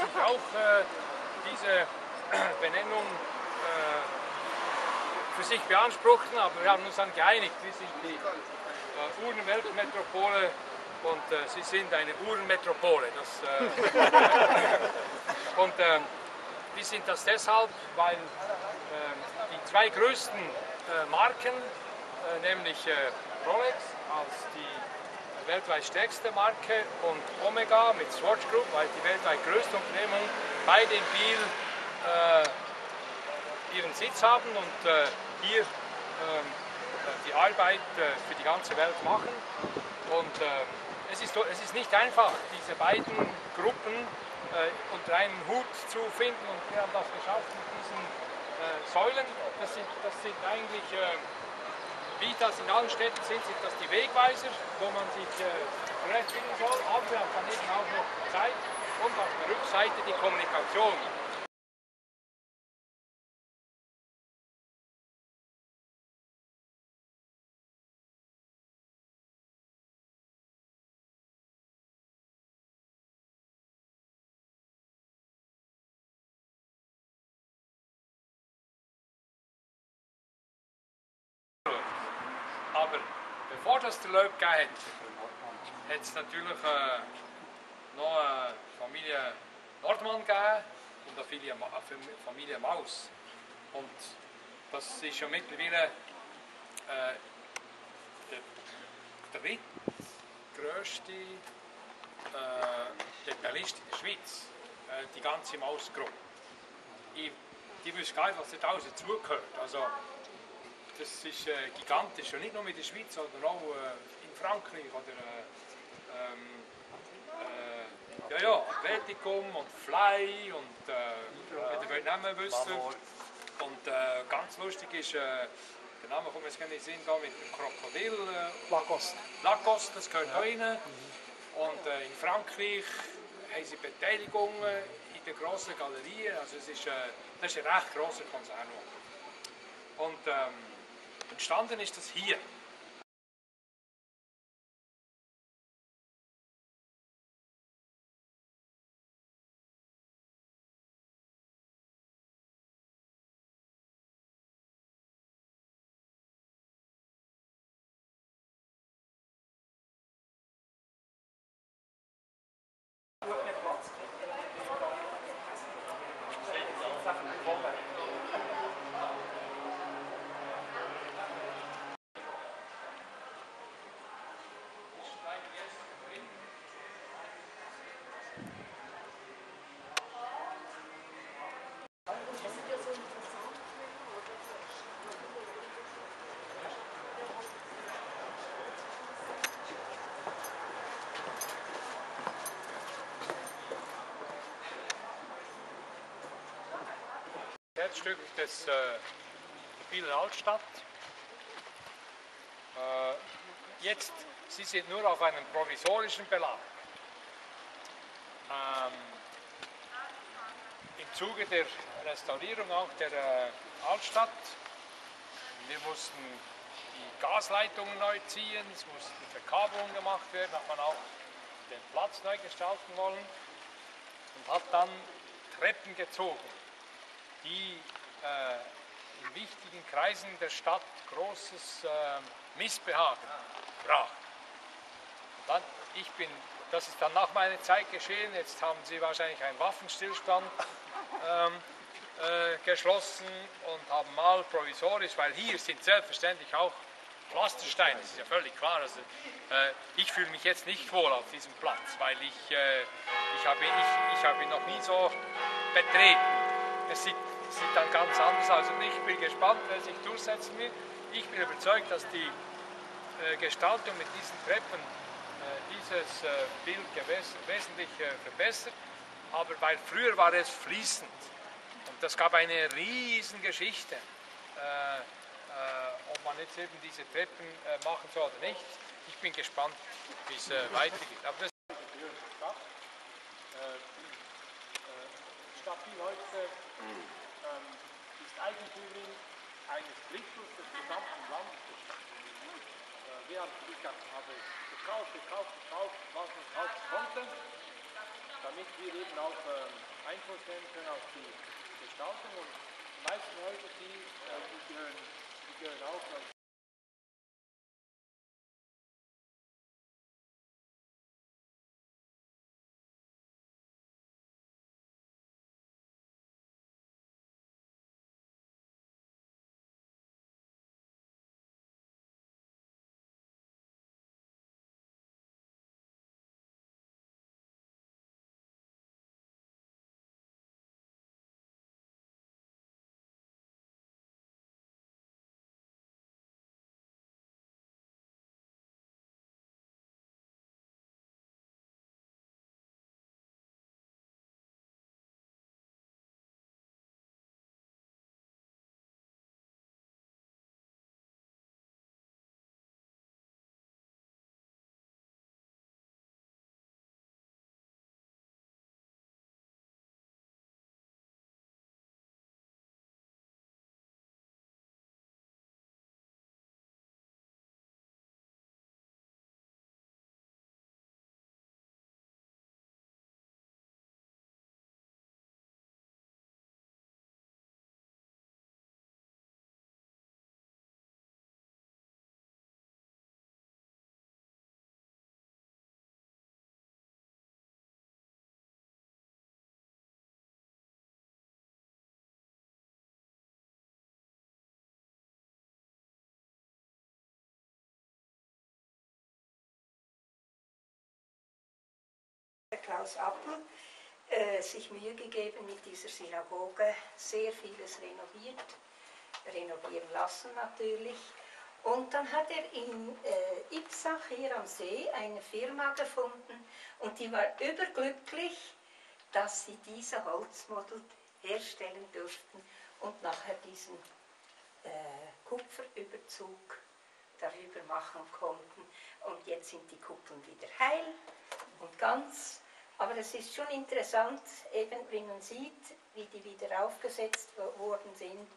sich auch äh, diese Benennung äh, für sich beanspruchten, aber wir haben uns dann geeinigt. Wir sind die äh, Uhrenweltmetropole und äh, sie sind eine Uhrenmetropole. Das, äh, und äh, wir sind das deshalb, weil äh, die zwei größten äh, Marken, äh, nämlich Rolex als die weltweit stärkste Marke und Omega mit Swatch Group, weil die weltweit größte Unternehmung, beide in Biel ihren Sitz haben und hier ähm, die Arbeit für die ganze Welt machen. Und ähm, es ist, es ist nicht einfach, diese beiden Gruppen äh, unter einen Hut zu finden und wir haben das geschafft mit diesen äh, Säulen. Das sind, das sind eigentlich, äh, wie das in allen Städten sind, sind das die Wegweiser, wo man sich äh, zurechtfinden soll, aber wir haben daneben auch noch Zeit und auf der Rückseite die Kommunikation. Bevor das der Löb gegeben hat, hat es natürlich äh, noch eine Familie Nordmann gegeben und eine Familie, eine Familie Maus. Und das ist ja mittlerweile äh, der drittgrößte äh, Detailist in der Schweiz, äh, die ganze Mausgruppe. Ich, die wissen gar nicht, was da alles dazugehört. Also, das ist äh, gigantisch. Und nicht nur in der Schweiz, sondern auch äh, in Frankreich oder äh, ähm, äh, ja, ja, Athletikum und Fly und äh, ihr wollt Namen wissen. Und äh, ganz lustig ist, äh, der Name kommt jetzt nicht in den Sinn, da mit dem Krokodil. Äh, Lacoste. Lacoste, das gehört ja. rein. Mhm. Und äh, in Frankreich haben sie Beteiligungen in den grossen Galerien. Also es ist, äh, das ist ein recht grosser Konzern. Und ähm, Entstanden ist das hier. Herzstück des äh, Altstadt. Äh, jetzt, Sie sind nur auf einem provisorischen Belag. Ähm, Im Zuge der Restaurierung auch der äh, Altstadt, wir mussten die Gasleitungen neu ziehen, es mussten Verkabelungen gemacht werden, hat man auch den Platz neu gestalten wollen und hat dann Treppen gezogen die äh, in wichtigen Kreisen der Stadt großes äh, Missbehagen brachten. Dann, ich bin, das ist dann nach meiner Zeit geschehen, jetzt haben sie wahrscheinlich einen Waffenstillstand ähm, äh, geschlossen und haben mal provisorisch, weil hier sind selbstverständlich auch Pflastersteine, das ist ja völlig klar. Also, äh, ich fühle mich jetzt nicht wohl auf diesem Platz, weil ich, äh, ich, habe, ich, ich habe ihn noch nie so betreten. Es sieht, sieht dann ganz anders aus und ich bin gespannt, wer sich durchsetzen will. Ich bin überzeugt, dass die äh, Gestaltung mit diesen Treppen äh, dieses äh, Bild wesentlich äh, verbessert. Aber weil früher war es fließend und das gab eine riesen Geschichte, äh, äh, ob man jetzt eben diese Treppen machen soll oder nicht. Ich bin gespannt, wie es weitergeht. Aber das Stadt Biel heute ähm, Eigentümerin eines Drittels des gesamten Landes. Äh, wir haben, gekauft, gekauft, gekauft, was man kaufen konnte. damit wir eben auch ähm, Einfluss nehmen können auf die Gestaltung. Und die meisten Häuser, die, äh, die, gehören, die gehören auch äh, Klaus Appel äh, sich Mühe gegeben mit dieser Synagoge, sehr vieles renoviert, renovieren lassen natürlich. Und dann hat er in äh, Ipsach hier am See eine Firma gefunden und die war überglücklich, dass sie diese Holzmodel herstellen durften und nachher diesen äh, Kupferüberzug darüber machen konnten. Und jetzt sind die Kuppeln wieder heil und ganz. Aber es ist schon interessant, eben wie man sieht, wie die wieder aufgesetzt worden sind.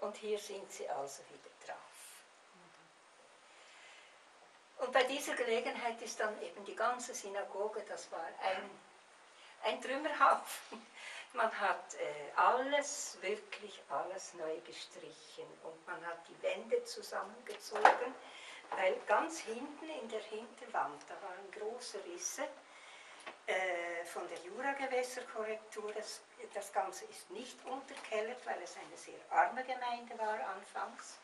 Und hier sind sie also wieder drauf. Und bei dieser Gelegenheit ist dann eben die ganze Synagoge, das war ein, ein Trümmerhaufen. Man hat äh, alles, wirklich alles neu gestrichen und man hat die Wände zusammengezogen, weil ganz hinten in der Hinterwand, da waren große Risse äh, von der Juragewässerkorrektur. Das, das Ganze ist nicht unterkellert, weil es eine sehr arme Gemeinde war anfangs.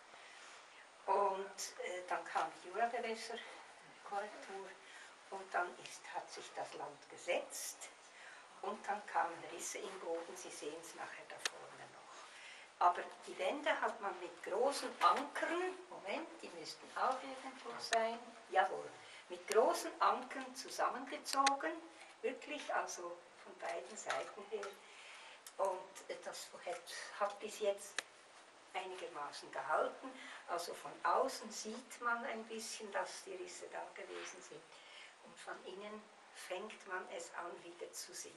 Und äh, dann kam die Juragewässerkorrektur und dann ist, hat sich das Land gesetzt und dann kamen Risse im Boden, Sie sehen es nachher da vorne noch. Aber die Wände hat man mit großen Ankern, Moment, die müssten auch irgendwo sein, jawohl, mit großen Ankern zusammengezogen, wirklich also von beiden Seiten her. Und das hat bis jetzt einigermaßen gehalten. Also von außen sieht man ein bisschen, dass die Risse da gewesen sind. Und von innen fängt man es an wieder zu sehen.